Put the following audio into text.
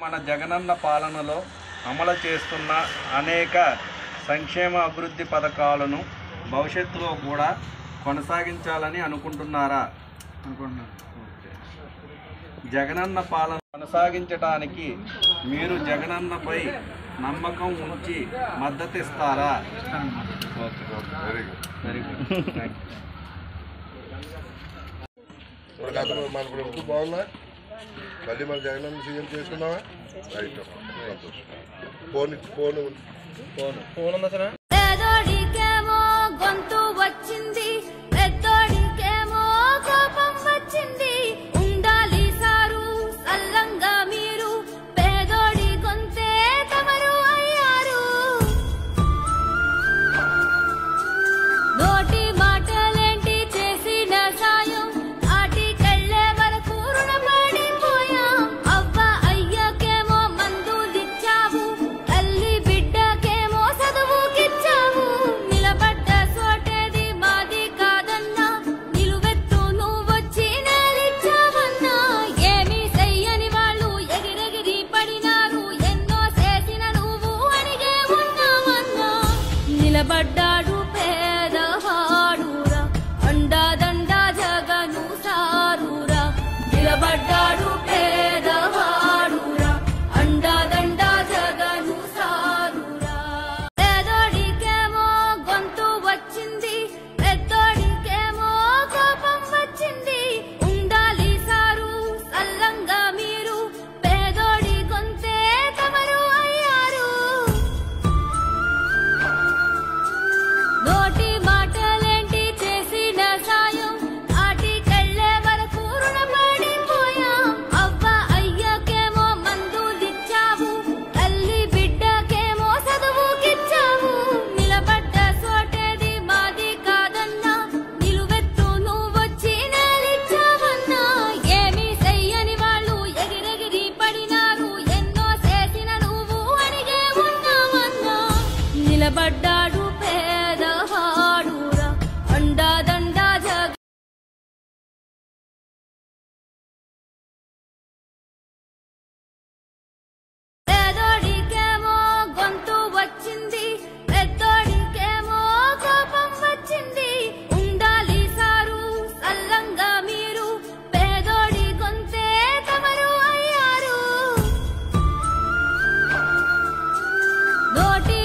మన జగనన్న పాలనలో అమలు చేస్తున్న అనేక సంక్షేమ అభివృద్ధి పథకాలను భవిష్యత్తులో కూడా కొనసాగించాలని అనుకుంటున్నారా? అనుకుంటున్నారు జగనన్న పాలన కొనసాగించడానికి మీరు జగనన్నపై నమ్మకం ఉంచి మద్దతిస్తారా? ఇస్తారా వెరీ గుడ్ థ్యాంక్ యూ మళ్ళీ మన జగన్ సీఎం చేసుకున్నావా? Right. Phone phone phone. Phone ఉందా बड्डारू నిలబడ్డాడు పేదవాడురా. అండాదండ జగ పేదోడికేమో గొంతు వచ్చింది పెద్దోడికేమో కోపం వచ్చింది. ఉండాలి సారు అల్లంగా మీరు పేదోడి గొంతే తమరు అయ్యారు. నోటి